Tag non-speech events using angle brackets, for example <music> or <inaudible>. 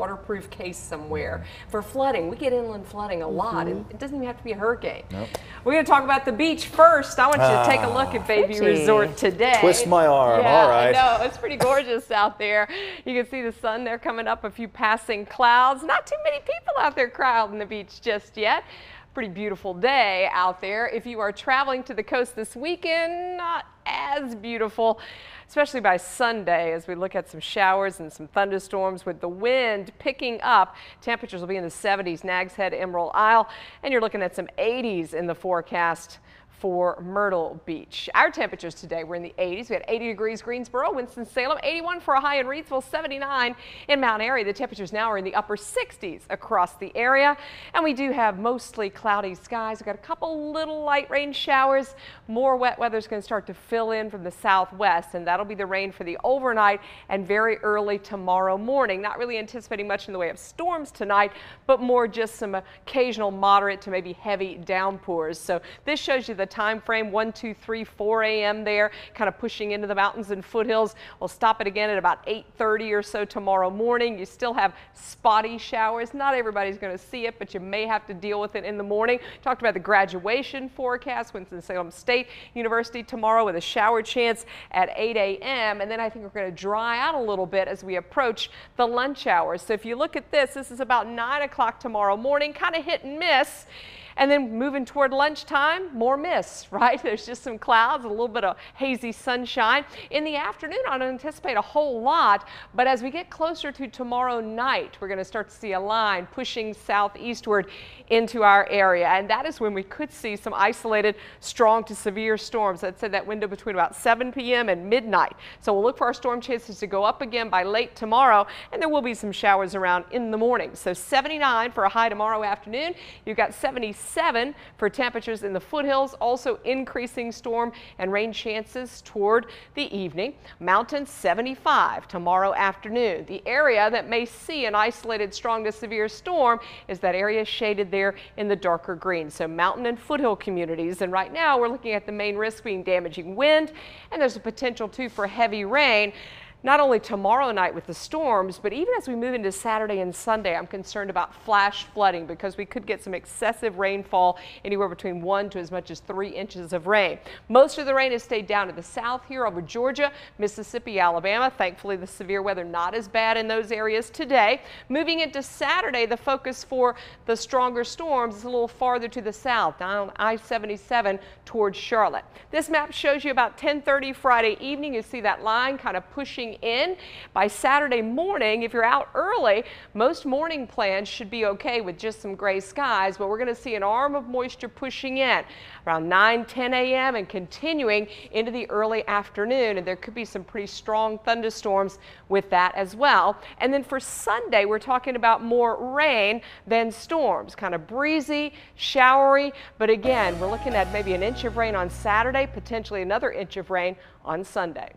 waterproof case somewhere. For flooding, we get inland flooding a lot, and Mm-hmm. it doesn't even have to be a hurricane. We're going to talk about the beach first. I want you to take a look at Baby pretty. Resort today. Twist my arm. Yeah, All right. Know. It's pretty gorgeous out there. You can see the sun there coming up, a few passing clouds. Not too many people out there crowding the beach just yet. Pretty beautiful day out there. If you are traveling to the coast this weekend, not as beautiful, especially by Sunday as we look at some showers and some thunderstorms with the wind picking up. Temperatures will be in the 70s, Nags Head, Emerald Isle, and you're looking at some 80s in the forecast for Myrtle Beach. Our temperatures today were in the 80s. We had 80 degrees Greensboro, Winston-Salem, 81 for a high in Reidsville, 79 in Mount Airy. The temperatures now are in the upper 60s across the area. And we do have mostly cloudy skies. We've got a couple little light rain showers. More wet weather is going to start to fill in from the southwest, and that'll be the rain for the overnight and very early tomorrow morning. Not really anticipating much in the way of storms tonight, but more just some occasional moderate to maybe heavy downpours. So this shows you the time frame 1, 2, 3, 4 a.m. there, kind of pushing into the mountains and foothills. We'll stop it again at about 8:30 or so tomorrow morning. You still have spotty showers. Not everybody's going to see it, but you may have to deal with it in the morning. Talked about the graduation forecast, Winston-Salem State University tomorrow with a shower chance at 8 a.m. And then I think we're going to dry out a little bit as we approach the lunch hours. So if you look at this, this is about 9 o'clock tomorrow morning, kind of hit and miss. And then moving toward lunchtime, more mist, <laughs> right? There's just some clouds, a little bit of hazy sunshine. In the afternoon, I don't anticipate a whole lot, but as we get closer to tomorrow night, we're going to start to see a line pushing southeastward into our area. And that is when we could see some isolated strong to severe storms. I'd say that window between about 7 p.m. and midnight. So we'll look for our storm chances to go up again by late tomorrow, and there will be some showers around in the morning. So 79 for a high tomorrow afternoon. You've got 77 for temperatures in the foothills, also increasing storm and rain chances toward the evening. Mountains 75 tomorrow afternoon. The area that may see an isolated strong to severe storm is that area shaded there in the darker green. So mountain and foothill communities. And right now we're looking at the main risk being damaging wind and there's a potential too for heavy rain not only tomorrow night with the storms, but even as we move into Saturday and Sunday, I'm concerned about flash flooding because we could get some excessive rainfall, anywhere between one to as much as three inches of rain. Most of the rain has stayed down to the south here over Georgia, Mississippi, Alabama. Thankfully, the severe weather not as bad in those areas today. Moving into Saturday, the focus for the stronger storms is a little farther to the south, down I-77 towards Charlotte. This map shows you about 10:30 Friday evening. You see that line kind of in. By Saturday morning, if you're out early, most morning plans should be okay with just some gray skies, but we're going to see an arm of moisture pushing in around 9, 10 a.m. and continuing into the early afternoon. And there could be some pretty strong thunderstorms with that as well. And then for Sunday, we're talking about more rain than storms, kind of breezy, showery. But again, we're looking at maybe an inch of rain on Saturday, potentially another inch of rain on Sunday.